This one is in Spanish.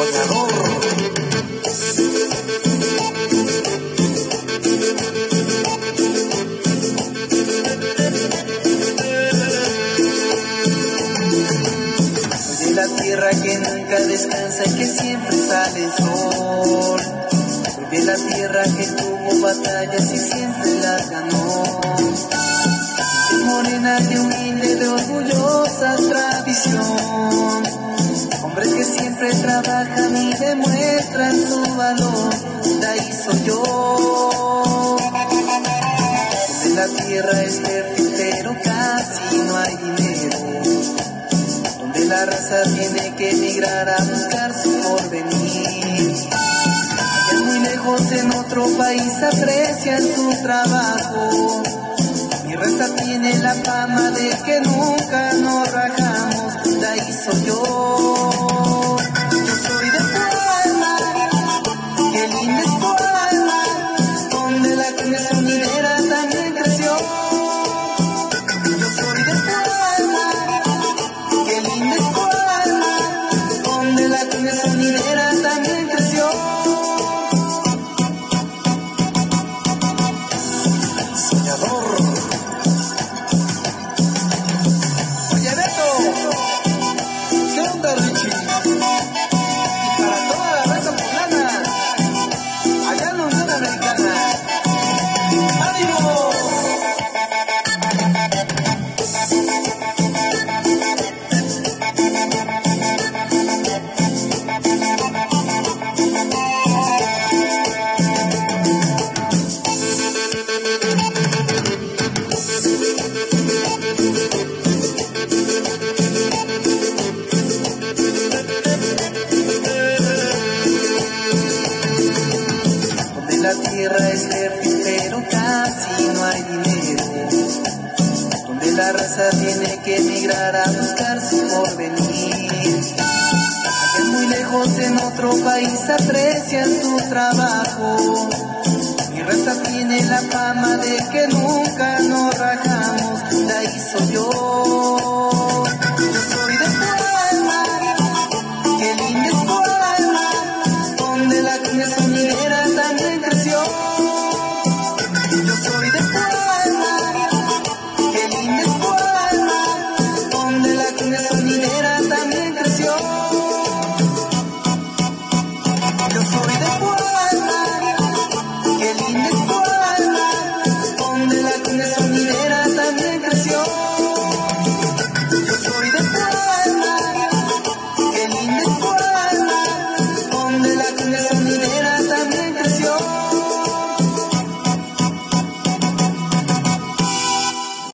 Soy de la tierra que nunca descansa y que siempre sale el sol. Soy de la tierra que tuvo batallas y siempre las ganó. Morena de humilde de orgullosa tradición Siempre trabajan y demuestran su valor, de ahí soy yo. En la tierra es fértil, pero casi no hay dinero. Donde la raza tiene que emigrar a buscar su porvenir. Allá muy lejos en otro país aprecian su trabajo. Mi raza tiene la fama de que nunca nos rajamos, la tierra es fértil pero casi no hay dinero, donde la raza tiene que emigrar a buscar su porvenir. Allá muy lejos en otro país aprecian su trabajo, mi raza tiene la fama de que nunca Yo